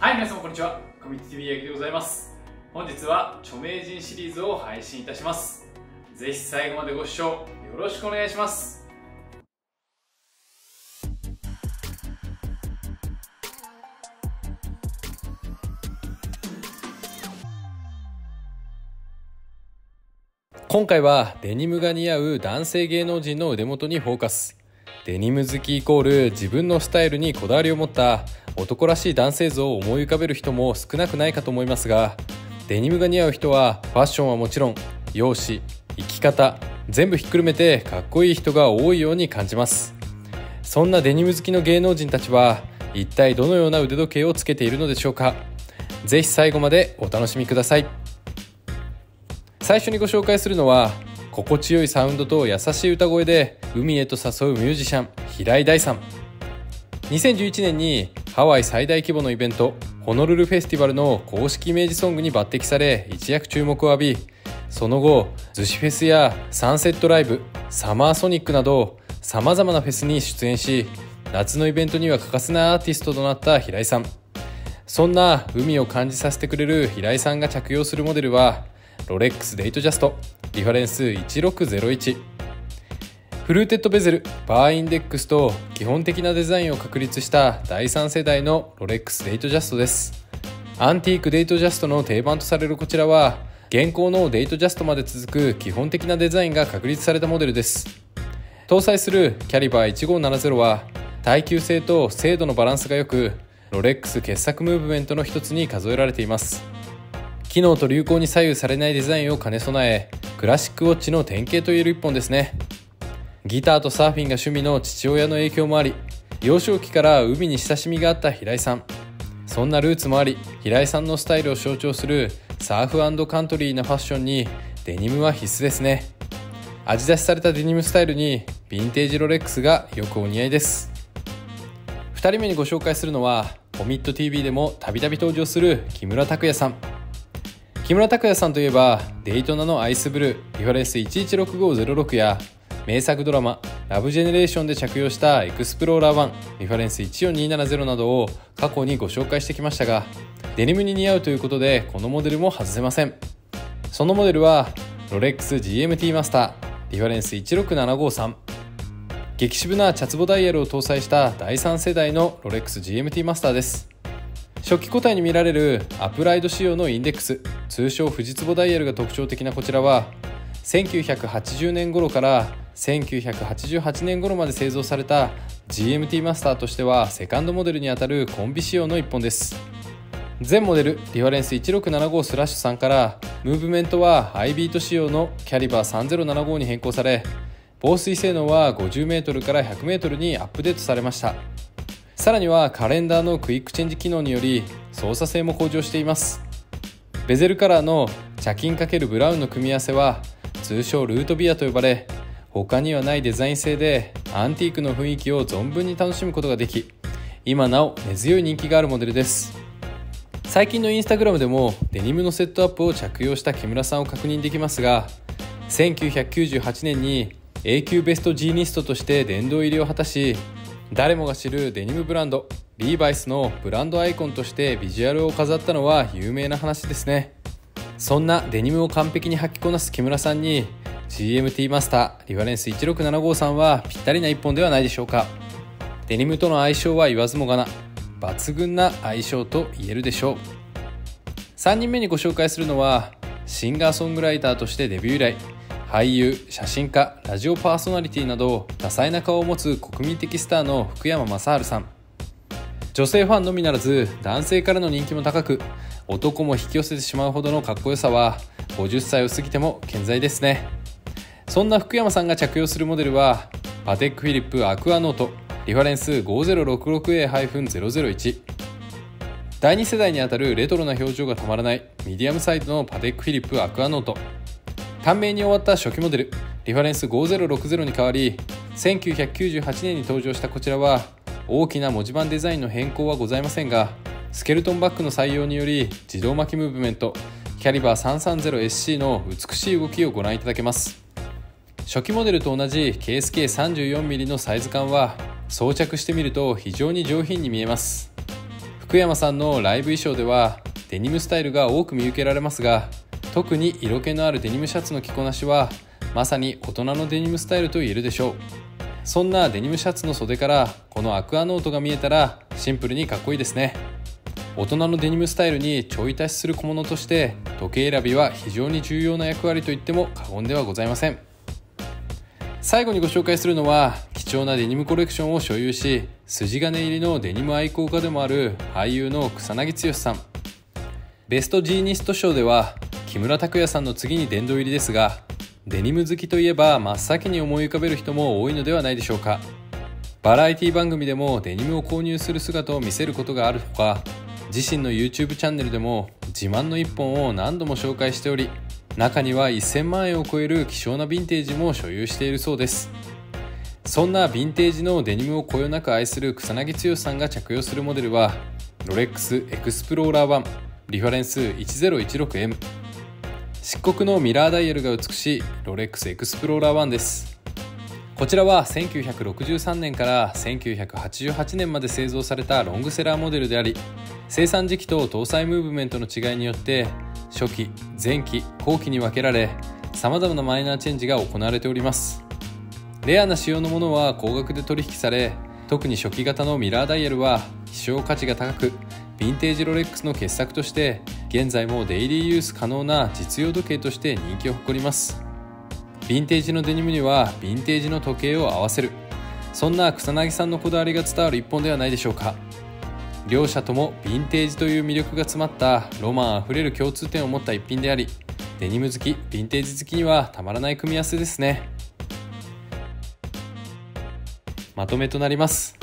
はい皆様こんにちは。コミュニティ TV 八木でございます。本日は著名人シリーズを配信いたします。ぜひ最後までご視聴よろしくお願いします。今回はデニムが似合う男性芸能人の腕元にフォーカス。デニム好きイコール自分のスタイルにこだわりを持った男らしい男性像を思い浮かべる人も少なくないかと思いますがデニムが似合う人はファッションはもちろん容姿生き方全部ひっくるめてかっこいい人が多いように感じます。そんなデニム好きの芸能人たちは一体どのような腕時計をつけているのでしょうか。ぜひ最後までお楽しみください。最初にご紹介するのは心地よいサウンドと優しい歌声で海へと誘うミュージシャン平井大さん。2011年にハワイ最大規模のイベントホノルルフェスティバルの公式イメージソングに抜擢され一躍注目を浴びその後逗子フェスやサンセットライブサマーソニックなどさまざまなフェスに出演し夏のイベントには欠かせないアーティストとなった平井さん。そんな海を感じさせてくれる平井さんが着用するモデルはロレックスデイトジャスト。リファレンス1601フルーテッドベゼルバーインデックスと基本的なデザインを確立した第3世代のロレックスデイトジャストです。アンティークデイトジャストの定番とされるこちらは現行のデイトジャストまで続く基本的なデザインが確立されたモデルです。搭載するキャリバー1570は耐久性と精度のバランスが良くロレックス傑作ムーブメントの一つに数えられています。機能と流行に左右されないデザインを兼ね備えクラシックウォッチの典型といえる一本ですね。ギターとサーフィンが趣味の父親の影響もあり幼少期から海に親しみがあった平井さん。そんなルーツもあり平井さんのスタイルを象徴するサーフカントリーなファッションにデニムは必須ですね。味出しされたデニムスタイルにヴィンテージロレックスがよくお似合いです。2人目にご紹介するのはコミット TV でもたびたび登場する木村拓哉さん。木村拓哉さんといえばデイトナのアイスブルーリファレンス116506や名作ドラマ「ラブジェネレーション」で着用したエクスプローラー1リファレンス14270などを過去にご紹介してきましたがデニムに似合うということでこのモデルも外せません。そのモデルはロレックス GMT マスターリファレンス16753激渋なチャツボダイヤルを搭載した第3世代のロレックス GMT マスターです。初期個体に見られるアプライド仕様のインデックス通称富士壺ダイヤルが特徴的なこちらは1980年頃から1988年頃まで製造された GMT マスターとしてはセカンドモデルにあたるコンビ仕様の1本です。全モデルリファレンス1675スラッシュ3からムーブメントはハイビート仕様のキャリバー3075に変更され防水性能は 50m から 100m にアップデートされました。さらにはカレンダーのクイックチェンジ機能により操作性も向上しています。ベゼルカラーの茶金×ブラウンの組み合わせは通称ルートビアと呼ばれ他にはないデザイン性でアンティークの雰囲気を存分に楽しむことができ今なお根強い人気があるモデルです。最近のインスタグラムでもデニムのセットアップを着用した木村さんを確認できますが1998年に A 級ベストジーニストとして殿堂入りを果たし誰もが知るデニムブランドリーバイスのブランドアイコンとしてビジュアルを飾ったのは有名な話ですね。そんなデニムを完璧に履きこなす木村さんに GMT マスターリファレンス1675さんはぴったりな一本ではないでしょうか。デニムとの相性は言わずもがな抜群な相性と言えるでしょう。3人目にご紹介するのはシンガーソングライターとしてデビュー以来俳優写真家ラジオパーソナリティなど多彩な顔を持つ国民的スターの福山雅治さん。女性ファンのみならず男性からの人気も高く男も引き寄せてしまうほどのかっこよさは50歳を過ぎても健在ですね。そんな福山さんが着用するモデルはパテックフィリップアクアノートリファレンス 5066A-001 第2世代にあたるレトロな表情がたまらないミディアムサイズのパテックフィリップアクアノート。短命に終わった初期モデルリファレンス5060に代わり1998年に登場したこちらは大きな文字盤デザインの変更はございませんがスケルトンバッグの採用により自動巻きムーブメントキャリバー 330SC の美しい動きをご覧いただけます。初期モデルと同じ KSK34mm のサイズ感は装着してみると非常に上品に見えます。福山さんのライブ衣装ではデニムスタイルが多く見受けられますが特に色気のあるデニムシャツの着こなしはまさに大人のデニムスタイルと言えるでしょう。そんなデニムシャツの袖からこのアクアノートが見えたらシンプルにかっこいいですね。大人のデニムスタイルにちょい足しする小物として時計選びは非常に重要な役割と言っても過言ではございません。最後にご紹介するのは貴重なデニムコレクションを所有し筋金入りのデニム愛好家でもある俳優の草薙剛さん。ベストジーニスト賞では木村拓哉さんの次に殿堂入りですがデニム好きといえば真っ先に思い浮かべる人も多いのではないでしょうか。バラエティ番組でもデニムを購入する姿を見せることがあるほか自身の YouTube チャンネルでも自慢の一本を何度も紹介しており中には1000万円を超える希少なヴィンテージも所有しているそうです。そんなヴィンテージのデニムをこよなく愛する草薙剛さんが着用するモデルはロレックスエクスプローラー1リファレンス 1016M 漆黒のミラーダイヤルが美しいロレックスエクスプローラー1です。こちらは1963年から1988年まで製造されたロングセラーモデルであり生産時期と搭載ムーブメントの違いによって初期前期後期に分けられ様々なマイナーチェンジが行われております。レアな仕様のものは高額で取引され特に初期型のミラーダイヤルは希少価値が高くヴィンテージロレックスの傑作として現在もデイリーユース可能な実用時計として人気を誇ります。ヴィンテージのデニムにはヴィンテージの時計を合わせる。そんな草薙さんのこだわりが伝わる一本ではないでしょうか。両者ともヴィンテージという魅力が詰まったロマンあふれる共通点を持った一品でありデニム好きヴィンテージ好きにはたまらない組み合わせですね。まとめとなります。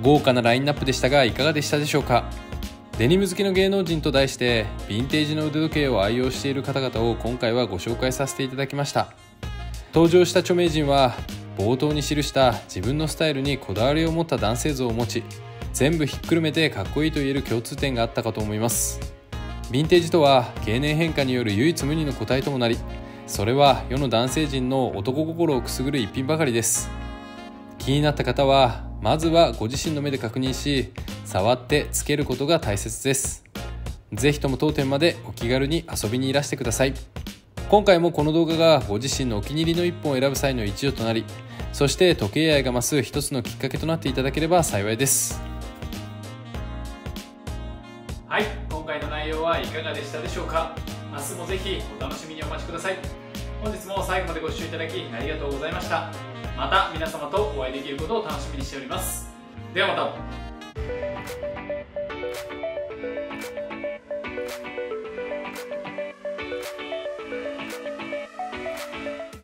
豪華なラインナップでしたがいかがでしたでしょうか？デニム好きの芸能人と題してヴィンテージの腕時計を愛用している方々を今回はご紹介させていただきました。登場した著名人は冒頭に記した自分のスタイルにこだわりを持った男性像を持ち全部ひっくるめてかっこいいと言える共通点があったかと思います。ヴィンテージとは経年変化による唯一無二の答えともなりそれは世の男性陣の男心をくすぐる一品ばかりです。気になった方はまずはご自身の目で確認し触ってつけることが大切です。是非とも当店までお気軽に遊びにいらしてください。今回もこの動画がご自身のお気に入りの一本を選ぶ際の一助となりそして時計愛が増す一つのきっかけとなっていただければ幸いです。はい今回の内容はいかがでしたでしょうか？明日もぜひお楽しみにお待ちください。本日も最後までご視聴いただきありがとうございました。また皆様とお会いできることを楽しみにしております。ではまた。